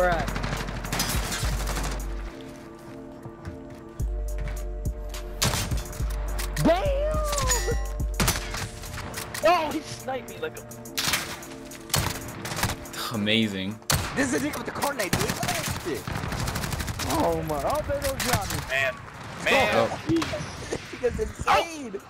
Bruh. Damn! Oh, he sniped me like a. Amazing. This is a nigga with the coordinate, dude. Look at that shit. Oh my! Oh, they don't drop me. Man. Oh. Man. Oh. Nigga's insane.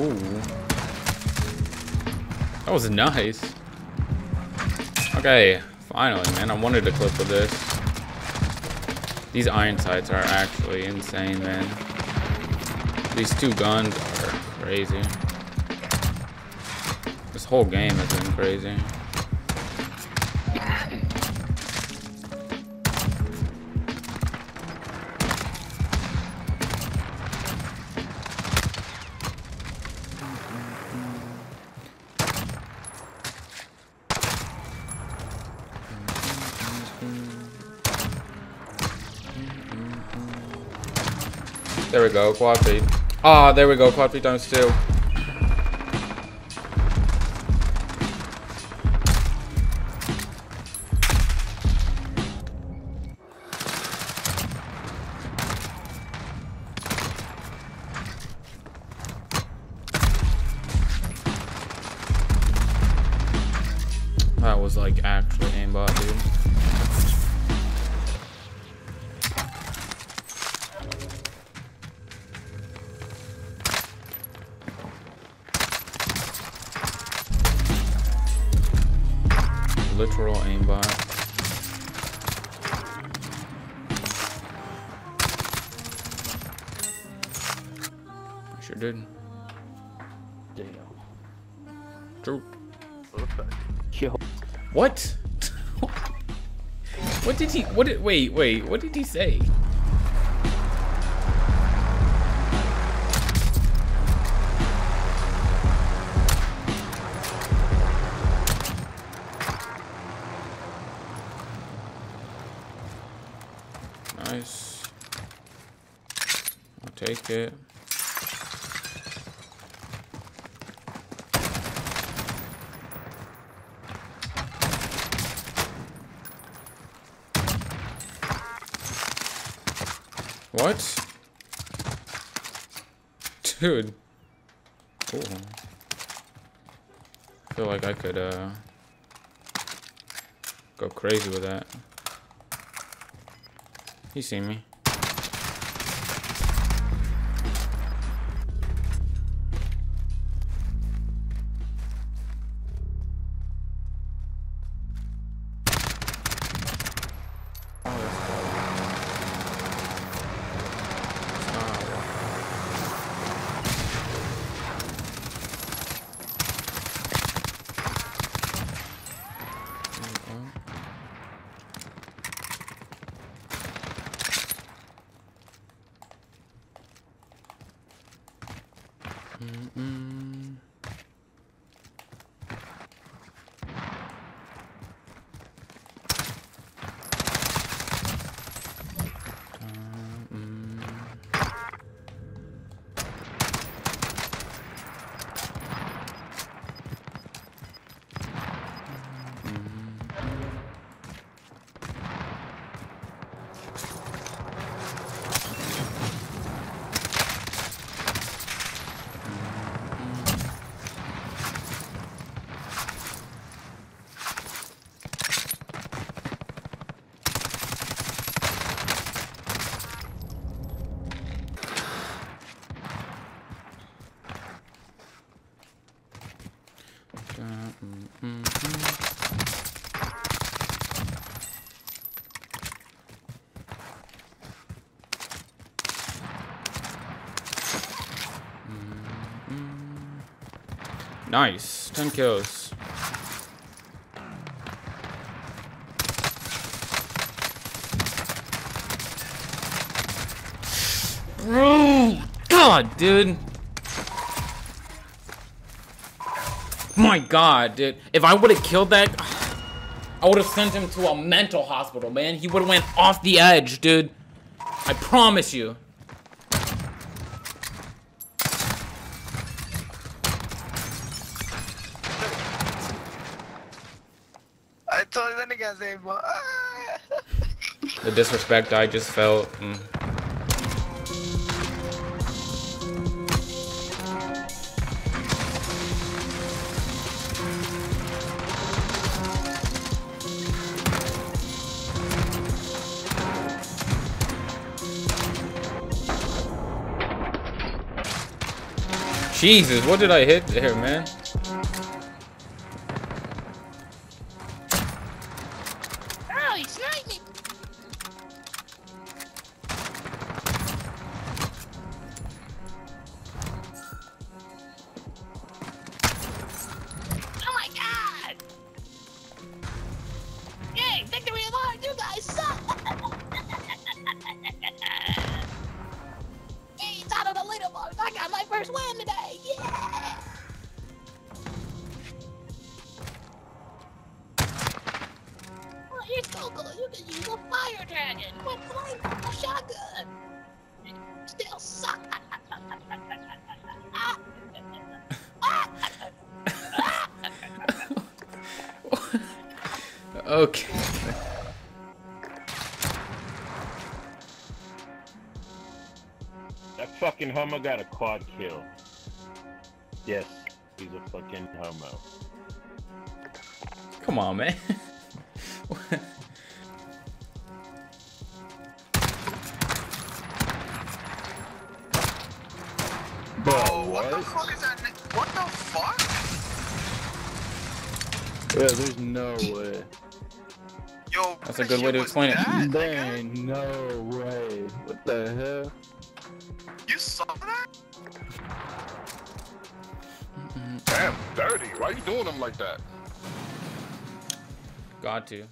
Ooh. That was nice. Okay, finally, man. I wanted a clip of this. These iron sights are actually insane, man. These two guns are crazy. This whole game has been crazy. There we go, quad feed. Ah, there we go, quad feed times two. That was like actually aimbot, dude. Literal aimbot. I sure did. Damn. True. Yo. What? what did he? What did? Wait, wait. What did he say? It. What? Dude. Cool. Feel like I could, uh, go crazy with that. He see me. Nice. 10 kills. Oh, God, dude. My God, dude. If I would have killed that, I would have sent him to a mental hospital, man. He would have went off the edge, dude. I promise you. I The disrespect I just felt. mm. Jesus, what did I hit there, man? Here's Coco. You can use a fire dragon. Quit playing with a shotgun. Still suck. Okay. That fucking homo got a quad kill. Yes, he's a fucking homo. Come on, man. What the fuck is that? What the fuck? Yeah, there's no way. Yo, That's a good way to was explain it. that, There ain't no way. What the hell? You saw that? Damn, dirty. Why are you doing them like that? Got to.